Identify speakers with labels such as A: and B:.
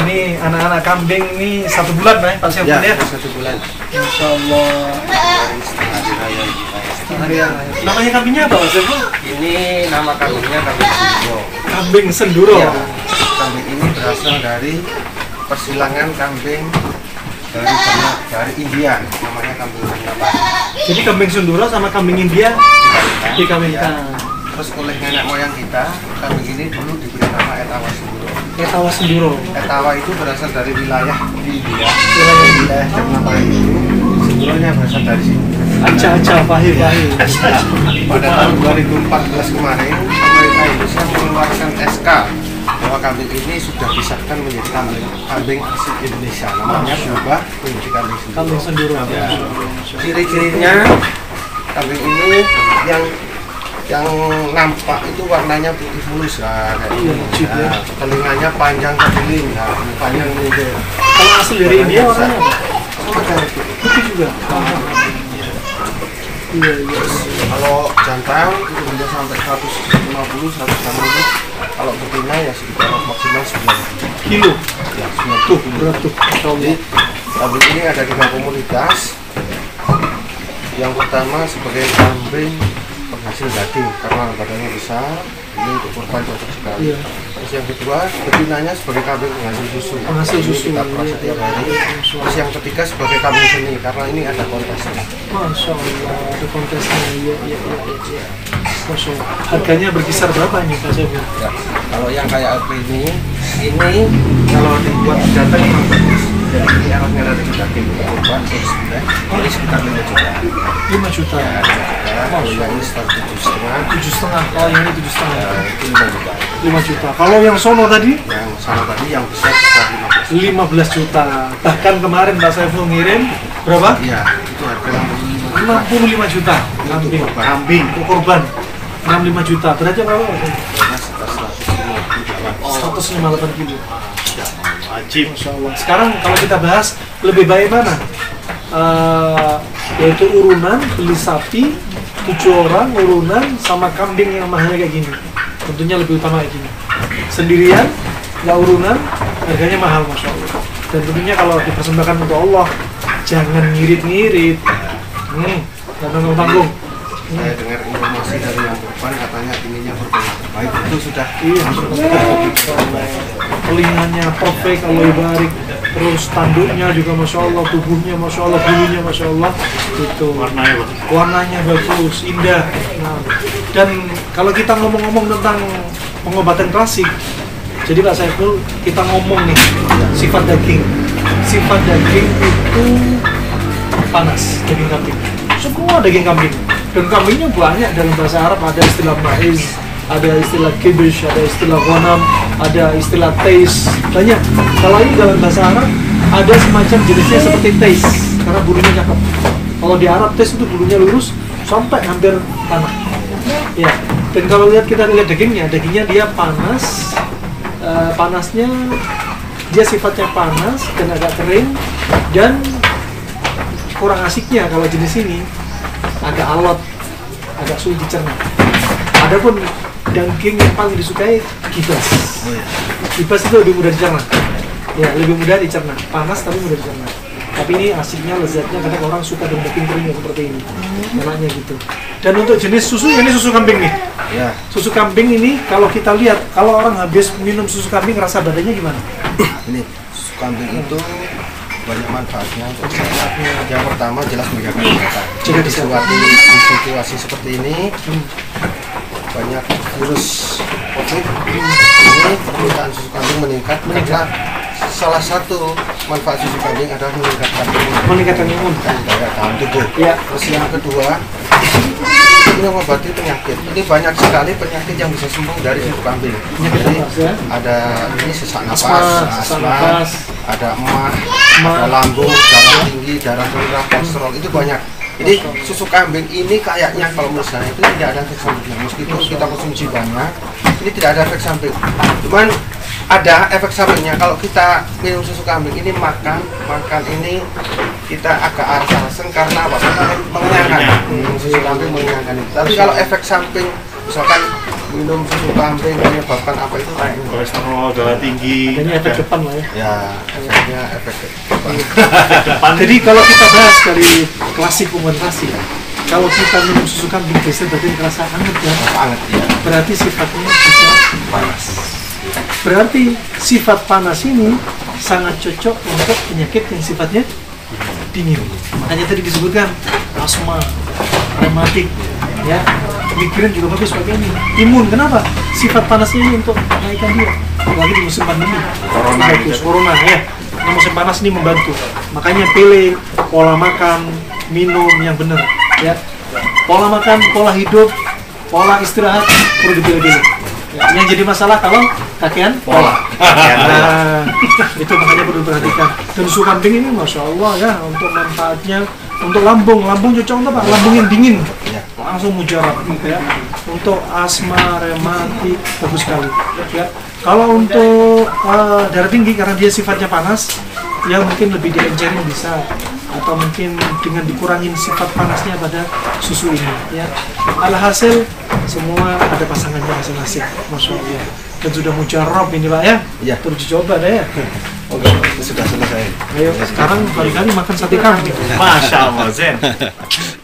A: Ini anak-anak kambing ini satu bulan ya Pak Syaful ya?
B: satu bulan
A: Masya Allah.
B: hari raya
A: ya. Namanya kambingnya apa Pak Syaful?
B: Ini nama kambingnya kambing Sundro.
A: Kambing senduro.
B: Ya, kambing ini berasal dari persilangan kambing dari dari India. Namanya kambing Sundro.
A: Jadi kambing senduro sama kambing India
B: Ya.
A: dikawinkan.
B: Terus oleh nenek moyang kita, kambing ini dulu diberi nama Etawa Sundro.
A: Etawa senduro.
B: Etawa itu berasal dari wilayah di India.
A: Wilayah
B: Wilayah Jamnabayi itu Sundronya berasal dari sini.
A: Aca-aca pahit pahit.
B: Pada tahun 2014 kemarin, pemerintah Indonesia mengeluarkan SK bahwa kambing ini sudah disahkan menjadi kambing, kambing asli Indonesia. Namanya berubah menjadi kambing sendiri.
A: Kambing senduro.
B: Ya. Ciri-cirinya kambing ini yang yang nampak itu warnanya putih mulus lah kayak
A: Iya, cip ya.
B: Nah, telinganya panjang keliling, nah, mukanya ini deh.
A: Kalau asli dari India warnanya apa?
B: Putih.
A: Putih juga. Iya iya.
B: Kalau jantan itu bisa sampai 150 160 kalau betina ya sekitar maksimal 90
A: Kilo.
B: ya 90
A: Tuh berat tuh. Allah.
B: kambing ini ada tiga komunitas yang pertama sebagai kambing penghasil daging karena badannya besar ini untuk kurban cocok sekali
A: Iya.
B: terus yang kedua betinanya sebagai kambing penghasil susu
A: Penghasil
B: Ini
A: susu.
B: kita perah setiap hari terus yang ketiga sebagai kambing seni karena ini ada kontesnya
A: Masya Allah, ada kontesnya. Iya, iya, iya, iya. iya. Masya Allah. Harganya berkisar berapa ini Pak Syaful?
B: Ya, kalau yang kayak apa ini, ini kalau dibuat datang memang bagus. Ya, ini dari daging kurban terus ya, ini sekitar 5 juta.
A: 5 juta.
B: Ya, 5 juta. Kalau yang ini sekitar tujuh setengah,
A: Tujuh setengah. Oh, yang ini tujuh setengah.
B: itu 5 juta.
A: 5 juta. Kalau yang sono tadi
B: Yang sama tadi yang besar sekitar 15
A: 15 juta. Bahkan kemarin Pak Saiful ngirim berapa?
B: Iya, itu harga 65 juta.
A: 65 juta kambing.
B: korban.
A: Kambing korban. 65 juta. Berarti berapa?
B: Harganya sekitar 158.
A: 158 kilo. Wajib. Masya Allah. Sekarang kalau kita bahas lebih baik mana? Eh, yaitu urunan beli sapi tujuh orang urunan sama kambing yang mahalnya kayak gini. Tentunya lebih utama kayak gini. Sendirian, nggak urunan, harganya mahal masya Allah. Dan tentunya kalau dipersembahkan untuk Allah, jangan ngirit-ngirit. Hmm, nggak tanggung-tanggung.
B: Saya dengar informasi dari yang korban katanya ininya korban yang terbaik. Itu sudah
A: Iya, telinganya perfect Allah barik terus tanduknya juga masya Allah tubuhnya masya Allah bulunya masya Allah. Itu. Warnanya warnanya bagus indah. Nah, dan kalau kita ngomong-ngomong tentang pengobatan klasik jadi Pak Saiful kita ngomong nih sifat daging. Sifat daging itu panas daging kambing. Semua daging kambing dan kambingnya banyak dalam bahasa Arab. Ada istilah maiz ada istilah kibish, ada istilah ghanam, ada istilah tais banyak. Kalau ini dalam bahasa Arab ada semacam jenisnya seperti tais karena bulunya cakep. Kalau di Arab tais itu bulunya lurus sampai hampir tanah. Ya. Dan kalau lihat kita lihat dagingnya dagingnya dia panas Eh, panasnya dia sifatnya panas dan agak kering dan kurang asiknya kalau jenis ini agak alot agak sulit dicerna. Adapun daging yang paling disukai kibas. Kibas itu lebih mudah dicerna. Ya lebih mudah dicerna. Panas tapi mudah dicerna. Tapi ini asiknya lezatnya kadang orang suka dengan daging kering yang seperti ini. Enaknya gitu. Dan untuk jenis susu ini susu kambing nih.
B: Ya.
A: Susu kambing ini kalau kita lihat kalau orang habis minum susu kambing rasa badannya gimana?
B: ini susu kambing itu banyak manfaatnya untuk saya. Yang pertama jelas menjaga kesehatan.
A: Jaga
B: Di situasi, di situasi seperti ini banyak virus COVID ini permintaan susu kambing meningkat karena salah satu manfaat susu kambing adalah meningkatkan imun
A: Meningkatkan imun.
B: daya tahan tubuh.
A: Iya.
B: Terus yang kedua ini mengobati penyakit. Ini banyak sekali penyakit yang bisa sembuh dari susu kambing. Jadi ada ini sesak napas,
A: Asma,
B: ada
A: Emah.
B: ada lambung, darah tinggi, darah rendah, kolesterol itu banyak. Jadi susu kambing ini kayaknya kalau menurut saya itu tidak ada efek sampingnya. Meskipun kita konsumsi banyak, ini tidak ada efek samping. Cuman ada efek sampingnya kalau kita minum susu kambing ini makan makan ini kita agak alasan karena apa? Karena mengenyangkan. Hmm, susu kambing mengenyangkan itu. Tapi kalau efek samping misalkan minum susu kambing menyebabkan apa itu
C: kolesterol darah tinggi
A: Ini efek depan lah ya.
B: ya efeknya efek depan.
C: depan
A: Jadi kalau kita bahas dari klasik fermentasi, kalau kita minum susu kambing biasanya berarti terasa hangat ya.
B: banget ya
A: Berarti sifatnya bisa
B: panas
A: Berarti sifat panas ini sangat cocok untuk penyakit yang sifatnya dingin. Makanya tadi disebutkan asma, rematik, ya, migrain juga bagus pakai ini. Imun, kenapa? Sifat panasnya ini untuk menaikkan dia. Apalagi di musim pandemi.
C: Corona
A: bagus,
C: gitu.
A: corona ya. Di musim panas ini membantu. Makanya pilih pola makan, minum yang benar, ya. Pola makan, pola hidup, pola istirahat perlu dipilih-pilih. Ya, yang jadi masalah kalau kakean pola. Nah, itu makanya perlu diperhatikan. Dan susu kambing ini masya Allah ya untuk manfaatnya untuk lambung, lambung cocok untuk apa? Lambung yang dingin,
B: ya
A: langsung mujarab gitu ya. Untuk asma, rematik bagus sekali. Ya. Kalau untuk eh, darah tinggi karena dia sifatnya panas, ya mungkin lebih diencerin bisa atau mungkin dengan dikurangin sifat panasnya pada susu ini ya alhasil semua ada pasangannya masing-masing masya Allah dan sudah mujarab ini pak ya?
B: Iya.
A: terus dicoba deh ya.
B: Oke sudah selesai.
A: Ayo sekarang kali-kali makan sate kambing.
C: Masya Allah Zen